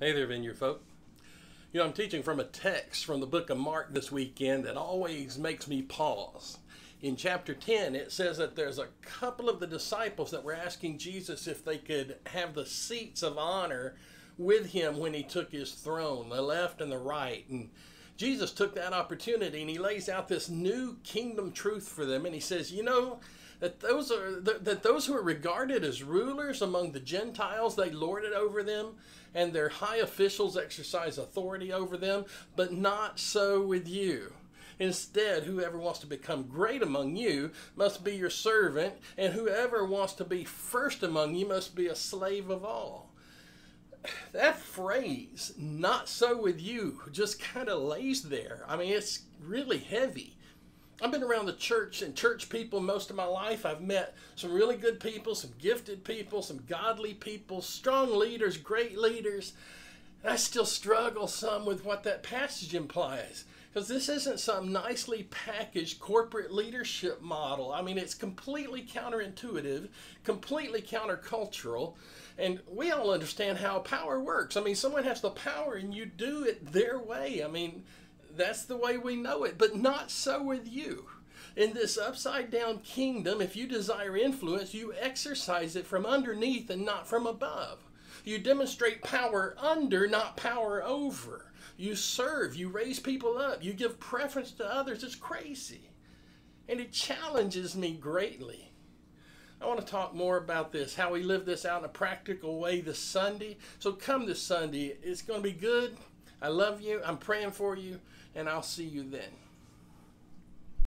Hey there, Vineyard folk. You know, I'm teaching from a text from the book of Mark this weekend that always makes me pause. In chapter 10, it says that there's a couple of the disciples that were asking Jesus if they could have the seats of honor with him when he took his throne, the left and the right. And Jesus took that opportunity and he lays out this new kingdom truth for them. And he says, You know, that those are that those who are regarded as rulers among the Gentiles they lord it over them and their high officials exercise authority over them but not so with you Instead, whoever wants to become great among you must be your servant, and whoever wants to be first among you must be a slave of all. That phrase, not so with you, just kind of lays there. I mean, it's really heavy. I've been around the church and church people most of my life. I've met some really good people, some gifted people, some godly people, strong leaders, great leaders. I still struggle some with what that passage implies because this isn't some nicely packaged corporate leadership model. I mean, it's completely counterintuitive, completely countercultural, and we all understand how power works. I mean, someone has the power and you do it their way. I mean, that's the way we know it, but not so with you. In this upside down kingdom, if you desire influence, you exercise it from underneath and not from above. You demonstrate power under, not power over. You serve, you raise people up, you give preference to others. It's crazy. And it challenges me greatly. I want to talk more about this, how we live this out in a practical way this Sunday. So come this Sunday. It's going to be good. I love you. I'm praying for you, and I'll see you then.